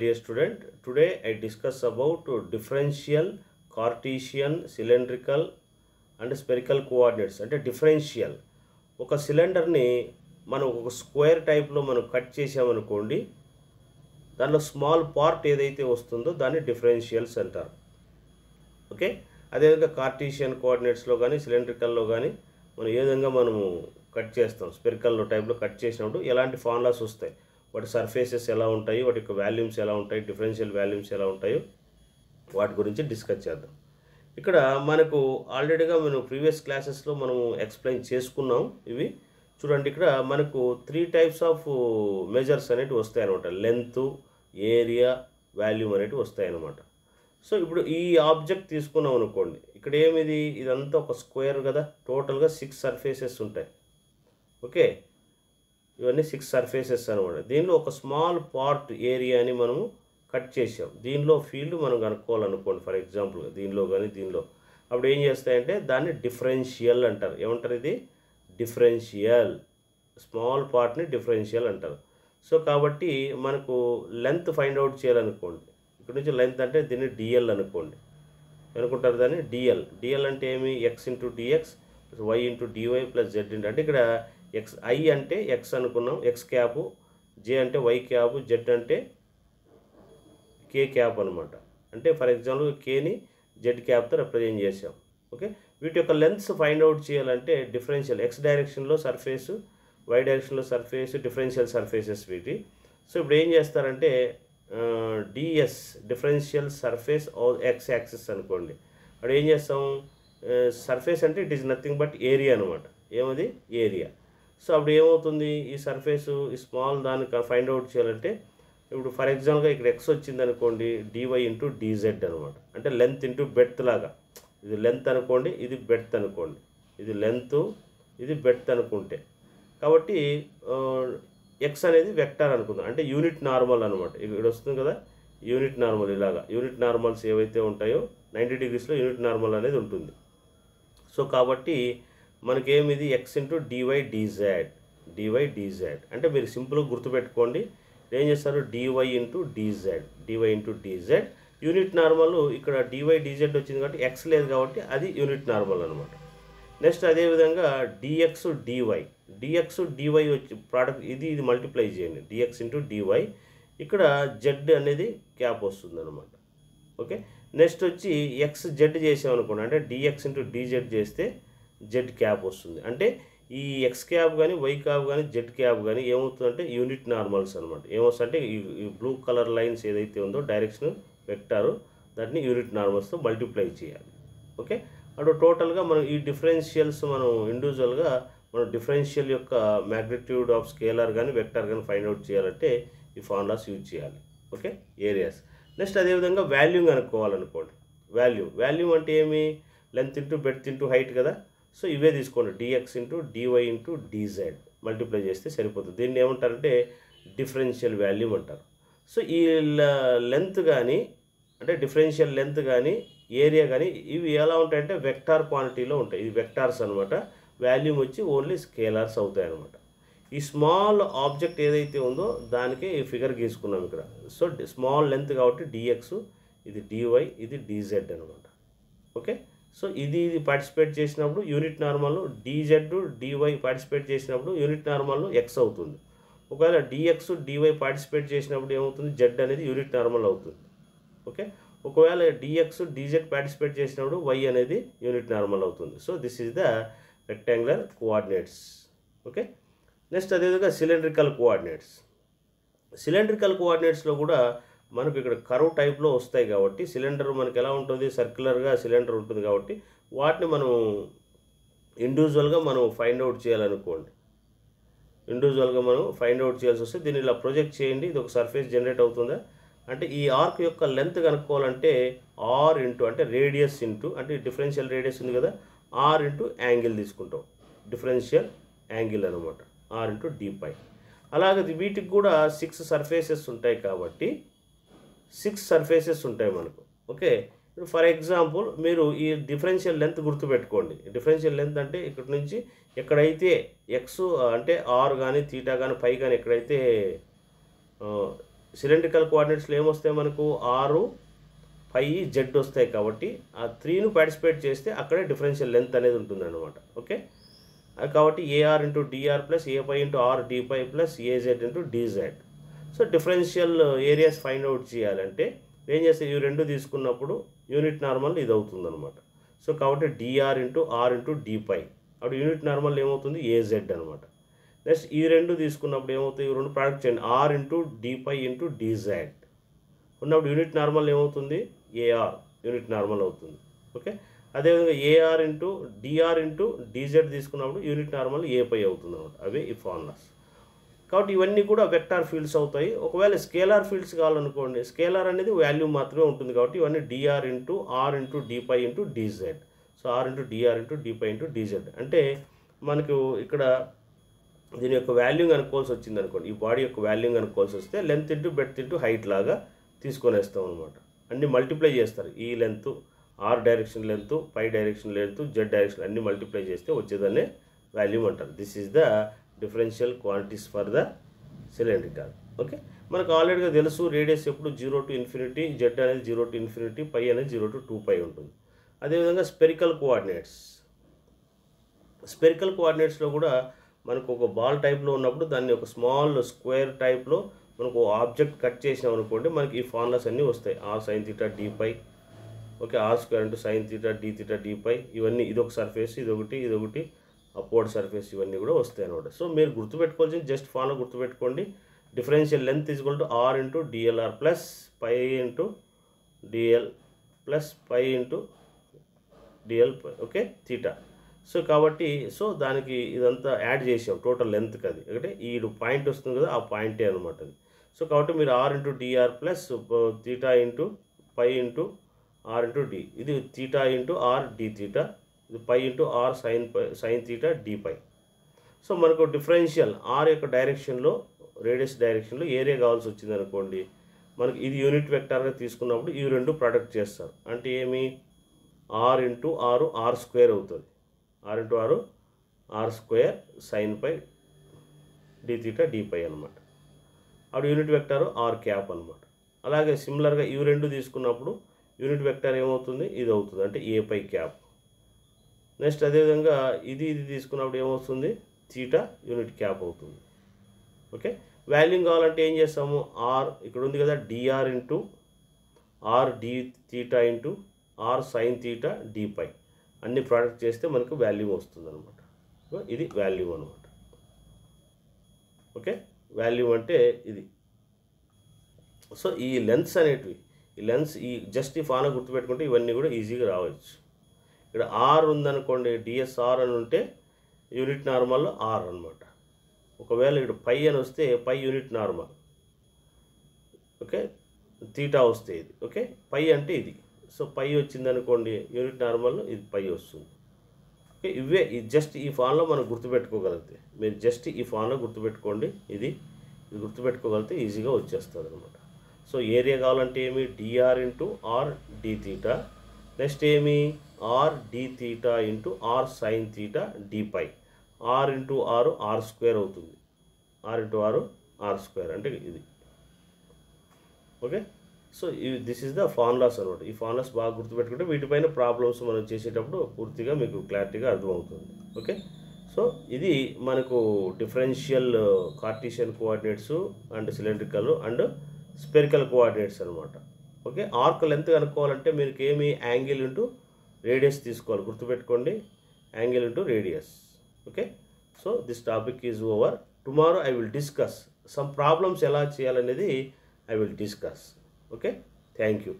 dear student. Today I discuss about differential, Cartesian cylindrical and spherical coordinates అంటే differential ఒక సిలిండర్ని మనం ఒక స్క్వేర్ టైప్లో మనం కట్ చేసామనుకోండి దానిలో స్మాల్ పార్ట్ ఏదైతే వస్తుందో దాన్ని డిఫరెన్షియల్స్ అంటారు. ఓకే? అదేవిధంగా కార్టీషియన్ కోఆర్డినేట్స్లో కానీ సిలిండ్రికల్లో కానీ మనం ఏ విధంగా మనము కట్ చేస్తాం స్పెరికల్లో టైప్లో కట్ చేసినప్పుడు ఎలాంటి ఫార్ములాస్ వస్తాయి? వాటి సర్ఫేసెస్ ఎలా ఉంటాయి వాటి యొక్క వాల్యూమ్స్ ఎలా ఉంటాయి డిఫరెన్షియల్ వాల్యూమ్స్ ఎలా ఉంటాయో వాటి గురించి డిస్కస్ చేద్దాం. ఇక్కడ మనకు ఆల్రెడీగా మనం ప్రీవియస్ క్లాసెస్లో మనము ఎక్స్ప్లెయిన్ చేసుకున్నాం ఇవి. చూడండి ఇక్కడ మనకు త్రీ టైప్స్ ఆఫ్ మెజర్స్ అనేవి వస్తాయి అనమాట లెంత్ ఏరియా వాల్యూమ్ అనేవి వస్తాయి అనమాట సో ఇప్పుడు ఈ ఆబ్జెక్ట్ తీసుకున్నాం అనుకోండి. ఇక్కడ ఏమిది? ఇదంతా ఒక స్క్వేర్ కదా. టోటల్గా సిక్స్ సర్ఫేసెస్ ఉంటాయి. ఓకే ఇవన్నీ సిక్స్ సర్ఫేసెస్ అనమాట. దీనిలో ఒక స్మాల్ పార్ట్ ఏరియాని మనము కట్ చేసాం దీనిలో ఫీల్డ్ మనం కనుక్కోవాలనుకోండి ఫర్ ఎగ్జాంపుల్ దీనిలో కానీ దీనిలో. అప్పుడు ఏం చేస్తాయంటే దాన్ని డిఫరెన్షియల్ అంటారు. ఏమంటారు ఇది? డిఫరెన్షియల్ స్మాల్ పార్ట్ని డిఫరెన్షియల్ అంటారు. సో కాబట్టి మనకు లెంత్ ఫైండ్ అవుట్ చేయాలనుకోండి. ఇక్కడ నుంచి లెంత్ అంటే దీన్ని డిఎల్ అనుకోండి. అనుకుంటారు దాన్ని? డిఎల్ డిఎల్ అంటే ఏమి? X into dx y into dy plus z into అంటే ఇక్కడ ఎక్స్ ఐ అంటే ఎక్స్ అనుకున్నాం. ఎక్స్ క్యాప్ జే అంటే వై క్యాప్ జెడ్ అంటే కే క్యాప్ అనమాట అంటే ఫర్ ఎగ్జాంపుల్ కేని జెడ్ క్యాప్తో రిప్రజెంట్ చేసాం ఓకే వీటి యొక్క లెంత్స్ ఫైండ్ అవుట్ చేయాలంటే డిఫరెన్షియల్ ఎక్స్ డైరెక్షన్లో సర్ఫేస్ వై డైరెక్షన్లో సర్ఫేస్ డిఫరెన్షియల్ సర్ఫేసెస్ వీటి. సో ఇప్పుడు ఏం చేస్తారంటే ds differential surface x axis అనుకోండి. అప్పుడు ఏం చేస్తాం? సర్ఫేస్ అంటే it is nothing but area అనమాట ఏమది? ఏరియా సో అప్పుడు ఏమవుతుంది? ఈ సర్ఫేస్ ఈ స్మాల్ దాన్ని ఫైండ్ అవుట్ చేయాలంటే ఇప్పుడు ఫర్ ఎగ్జాంపుల్గా ఇక్కడ ఎక్స్ వచ్చింది అనుకోండి డివై ఇంటూ డీజెడ్ అనమాట అంటే లెంత్ ఇంటూ బెడ్త్ లాగా. ఇది లెంత్ అనుకోండి ఇది బెడ్త్ అనుకోండి. ఇది లెంత్ ఇది బెడ్త్ అనుకుంటే. కాబట్టి ఎక్స్ అనేది వెక్టార్ అనుకుందాం. అంటే యూనిట్ నార్మల్ అనమాట ఇక్కడ వస్తుంది కదా? యూనిట్ నార్మల్ ఇలాగా. యూనిట్ నార్మల్స్ ఏవైతే ఉంటాయో నైంటీ డిగ్రీస్లో యూనిట్ నార్మల్ అనేది ఉంటుంది. సో కాబట్టి మనకేమిది? X into DY DZ DY DZ అంటే మీరు సింపుల్గా గుర్తుపెట్టుకోండి. ఏం చేస్తారు? DY into DZ DY into DZ unit normal ఇక్కడ డివై డీజెడ్ వచ్చింది కాబట్టి ఎక్స్ లేదు కాబట్టి అది యూనిట్ నార్మల్ అనమాట నెక్స్ట్ అదేవిధంగా డిఎక్స్ డివై డిఎక్స్ డివై వచ్చి ప్రోడక్ట్ ఇది ఇది మల్టిప్లై చేయండి. డిఎక్స్ ఇంటూ డివై ఇక్కడ జెడ్ అనేది క్యాప్ వస్తుంది అనమాట ఓకే నెక్స్ట్ వచ్చి ఎక్స్ జెడ్ చేసామనుకోండి. అంటే డిఎక్స్ ఇంటూ డిజెడ్ చేస్తే జెడ్ క్యాప్ వస్తుంది. అంటే ఈ ఎక్స్ క్యాబ్ కానీ వై క్యాబ్ కానీ జెడ్ క్యాబ్ కానీ ఏమవుతుందంటే యూనిట్ నార్మల్స్ అనమాట ఏమొస్తుందంటే ఈ బ్లూ కలర్ లైన్స్ ఏదైతే ఉందో డైరెక్షన్ వెక్టారు దాన్ని యూనిట్ నార్మల్స్తో మల్టిప్లై చేయాలి. ఓకే? అటు టోటల్గా మనం ఈ డిఫరెన్షియల్స్ మనం ఇండివిజువల్గా మనం డిఫరెన్షియల్ యొక్క మ్యాగ్నిట్యూడ్ ఆఫ్ స్కేలర్ కానీ వెక్టర్ కానీ ఫైండ్ అవుట్ చేయాలంటే ఈ ఫార్ములాస్ యూజ్ చేయాలి. ఓకే? ఏరియాస్. నెక్స్ట్ అదేవిధంగా వాల్యూమ్ కనుక్కోవాలనుకోండి వాల్యూమ్. వాల్యూమ్ అంటే ఏమి? Length into breadth into height కదా? సో ఇవే తీసుకోండి. Dx into dy into dz multiply చేస్తే సరిపోతుంది. దీన్ని ఏమంటారంటే డిఫరెన్షియల్ వాల్యూమ్ అంటారు. సో ఈ లెంత్ కానీ అంటే డిఫరెన్షియల్ లెంత్ కానీ ఏరియా కానీ ఇవి ఎలా ఉంటాయంటే వెక్టార్ క్వాంటిటీలో ఉంటాయి. ఇది వెక్టార్స్ అనమాట వాల్యూమ్ వచ్చి ఓన్లీ స్కేలర్స్ అవుతాయి అనమాట ఈ స్మాల్ ఆబ్జెక్ట్ ఏదైతే ఉందో దానికి ఈ ఫిగర్ గీసుకున్నాం ఇక్కడ. సో స్మాల్ లెంత్ కాబట్టి డిఎక్స్ ఇది డివై ఇది డిజెడ్ అనమాట ఓకే? సో ఇది ఇది పార్టిసిపేట్ చేసినప్పుడు unit normal dz dy participate చేసినప్పుడు యూనిట్ నార్మల్ ఎక్స్ అవుతుంది. ఒకవేళ డిఎక్స్ డివై పార్టిసిపేట్ చేసినప్పుడు ఏమవుతుంది? జెడ్ అనేది యూనిట్ నార్మల్ అవుతుంది. ఓకే ఒకవేళ డిఎక్స్ డిజెడ్ పార్టిసిపేట్ చేసినప్పుడు వై అనేది యూనిట్ నార్మల్ అవుతుంది. So this is the rectangular coordinates okay next అదేవిధంగా సిలిండ్రికల్ కోఆర్డినేట్స్ సిలిండ్రికల్ కోఆర్డినేట్స్లో కూడా మనకు ఇక్కడ కరువు టైప్లో వస్తాయి కాబట్టి సిలిండర్ మనకి ఎలా ఉంటుంది? సర్క్యులర్గా సిలిండర్ ఉంటుంది కాబట్టి వాటిని మనం ఇండివిజువల్గా మనం ఫైండ్ అవుట్ చేయాలనుకోండి. ఇండివిజువల్గా మనం ఫైండ్ అవుట్ చేయాల్సి వస్తే దీన్ని ఇలా ప్రొజెక్ట్ చేయండి. ఇది ఒక సర్ఫేస్ జనరేట్ అవుతుందా? అంటే ఈ ఆర్క్ యొక్క లెంత్ కనుక్కోవాలంటే ఆర్ ఇంటూ అంటే రేడియస్ ఇంటూ అంటే డిఫరెన్షియల్ రేడియస్ ఉంది కదా ఆర్ ఇంటూ యాంగిల్ తీసుకుంటాం. డిఫరెన్షియల్ యాంగిల్ అనమాట ఆర్ ఇంటూ డీపై అలాగే వీటికి కూడా సిక్స్ సర్ఫేసెస్ ఉంటాయి కాబట్టి సిక్స్ సర్ఫేసెస్ ఉంటాయి మనకు. ఓకే ఇప్పుడు ఫర్ ఎగ్జాంపుల్ మీరు ఈ డిఫరెన్షియల్ లెంత్ గుర్తుపెట్టుకోండి. డిఫరెన్షియల్ లెంత్ అంటే ఇక్కడ నుంచి ఎక్కడైతే ఎక్స్ అంటే ఆర్ కానీ తీటా కానీ పై కానీ ఎక్కడైతే సిలిండ్రికల్ కోఆర్డినేట్స్లో ఏమొస్తాయి మనకు? ఆరు పై జెడ్ వస్తాయి కాబట్టి ఆ త్రీను పార్టిసిపేట్ చేస్తే అక్కడే డిఫరెన్షియల్ లెంత్ అనేది ఉంటుంది అనమాట ఓకే అది కాబట్టి ar into dr plus a phi into r d phi plus az into dz so differential areas find out చేయాలంటే ఏం చేస్తే ఇవి రెండు తీసుకున్నప్పుడు యూనిట్ నార్మల్ ఇది అవుతుంది అనమాట సో కాబట్టి DR into R into D phi అప్పుడు యూనిట్ నార్మల్ ఏమవుతుంది? ఏజెడ్ అనమాట నెక్స్ట్ ఈ రెండు తీసుకున్నప్పుడు ఏమవుతుంది? ఈ రెండు ప్రోడక్ట్ చేయండి. R into d phi into dz ఉన్నప్పుడు యూనిట్ నార్మల్ ఏమవుతుంది? ఏఆర్ యూనిట్ నార్మల్ అవుతుంది. ఓకే? అదేవిధంగా ar into dr into dz తీసుకున్నప్పుడు యూనిట్ నార్మల్ ఏపై అవుతుంది అనమాట అవే ఈ ఫార్ములాస్. కాబట్టి ఇవన్నీ కూడా వెక్టార్ ఫీల్డ్స్ అవుతాయి. ఒకవేళ స్కేలార్ ఫీల్డ్స్ కావాలనుకోండి స్కేలార్ అనేది వాల్యూ మాత్రమే ఉంటుంది కాబట్టి ఇవన్నీ dr into r into d phi into dz so r into dr into d phi into dz అంటే మనకు ఇక్కడ దీని యొక్క వాల్యూ అనుకోవాల్సి వచ్చింది అనుకోండి. ఈ బాడీ యొక్క వాల్యూ అనుకోవాల్సి వస్తే length into breadth into height లాగా తీసుకొనేస్తాం అనమాట అన్ని మల్టిప్లై చేస్తారు. ఈ length r direction length phi direction length z direction అన్ని మల్టిప్లై చేస్తే వచ్చేదాన్ని వాల్యూమ్ అంటారు. This is the differential quantities for the cylindrical okay మనకు ఆల్రెడీగా తెలుసు రేడియస్ ఎప్పుడు జీరో టు ఇన్ఫినిటీ జెడ్ అనేది జీరో టు ఇన్ఫినిటీ పై అనేది జీరో టు టూ పై ఉంటుంది. అదేవిధంగా స్పెరికల్ కోఆర్డినేట్స్ స్పెరికల్ కోఆర్డినేట్స్లో కూడా మనకు ఒక బాల్ టైప్లో ఉన్నప్పుడు దాన్ని ఒక స్మాల్ స్క్వేర్ టైప్లో మనకు ఆబ్జెక్ట్ కట్ చేసినాం అనుకోండి మనకి ఈ ఫార్ములాస్ అన్నీ వస్తాయి. R sine theta d phi okay r square అంటే sine theta d theta d phi ఇవన్నీ ఇదొక సర్ఫేస్ ఇదొకటి ఇదొకటి అప్వర్డ్ సర్ఫేస్ ఇవన్నీ కూడా వస్తాయి అనమాట సో మీరు గుర్తుపెట్టుకోవాల్సింది జస్ట్ ఫాలో గుర్తుపెట్టుకోండి. Differential length equal to r into dlr plus phi into dl plus phi into dl okay theta so కాబట్టి సో దానికి ఇదంతా యాడ్ చేసాం టోటల్ లెంత్కి అది. అంటే ఈ పాయింట్ వస్తుంది కదా ఆ పాయింటే అనమాట అది. సో కాబట్టి మీరు r into dr plus theta into phi into r into d ఇది theta into r d theta ఇది phi into r sine phi sine theta d phi so మనకు డిఫరెన్షియల్ ఆర్ యొక్క డైరెక్షన్లో రేడియస్ డైరెక్షన్లో ఏరియా కావాల్సి వచ్చింది అనుకోండి. మనకి ఇది యూనిట్ వెక్టార్గా తీసుకున్నప్పుడు ఇవి రెండు ప్రొడక్ట్ చేస్తారు. అంటే ఏమి? R into r r square అవుతుంది. R into r r square sine phi d theta d phi అనమాట అప్పుడు యూనిట్ వెక్టార్ ఆర్ క్యాప్ అనమాట అలాగే సిమిలర్గా ఇవి రెండు తీసుకున్నప్పుడు యూనిట్ వెక్టార్ ఏమవుతుంది? ఇది అవుతుంది. అంటే ఏ పై క్యాప్ నెక్స్ట్ అదేవిధంగా ఇది ఇది తీసుకున్నప్పుడు ఏమవుతుంది? తీటా యూనిట్ క్యాప్ అవుతుంది. ఓకే? వాల్యూ కావాలంటే ఏం చేస్తాము? ఆర్ ఇక్కడ ఉంది కదా dr into r d theta into r sine theta d phi అన్ని ప్రోడక్ట్ చేస్తే మనకు వాల్యూమ్ వస్తుంది అనమాట ఇది వాల్యూమ్ అనమాట ఓకే? వాల్యూమ్ అంటే ఇది. సో ఈ లెన్స్ అనేటివి ఈ లెన్స్ ఈ జస్ట్ ఈ ఫాలో గుర్తుపెట్టుకుంటే ఇవన్నీ కూడా ఈజీగా రావచ్చు. ఇక్కడ ఆర్ ఉందనుకోండి డిఎస్ఆర్ అని ఉంటే యూనిట్ నార్మల్లో ఆర్ అనమాట ఒకవేళ ఇక్కడ పై అని వస్తే phi unit normal okay? Theta వస్తే ఇది. ఓకే? పై అంటే ఇది. సో పై వచ్చింది అనుకోండి యూనిట్ నార్మల్ ఇది పై వస్తుంది. ఓకే? ఇవే ఇది జస్ట్ ఈ ఫాన్లో మనం గుర్తుపెట్టుకోగలిగితే. మీరు జస్ట్ ఈ ఫాన్లో గుర్తుపెట్టుకోండి ఇది ఇది గుర్తుపెట్టుకోగలిగితే ఈజీగా వచ్చేస్తుంది అనమాట సో ఏరియా కావాలంటే ఏమి? Dr into r d theta next ఏమి? R d theta into r sine theta d phi. R into r r square అవుతుంది. R into r r square అంటే ఇది. ఓకే? సో ఇవి దిస్ ఇస్ ద ఫార్ములాస్ అనమాట ఈ formulas బాగా గుర్తుపెట్టుకుంటే వీటిపైన ప్రాబ్లమ్స్ మనం చేసేటప్పుడు పూర్తిగా మీకు క్లారిటీగా అర్థమవుతుంది. ఓకే? సో ఇది మనకు differential Cartesian coordinates and cylindrical and spherical coordinates అనమాట ఓకే? ఆర్క్ లెంత్ కనుక్కోవాలంటే మీకు ఏమి యాంగిల్ ఇంటూ రేడియస్ తీసుకోవాలి. గుర్తుపెట్టుకోండి. Angle into radius okay so this topic is over tomorrow I will discuss some problems ఎలా చేయాలనేది I will discuss okay thank you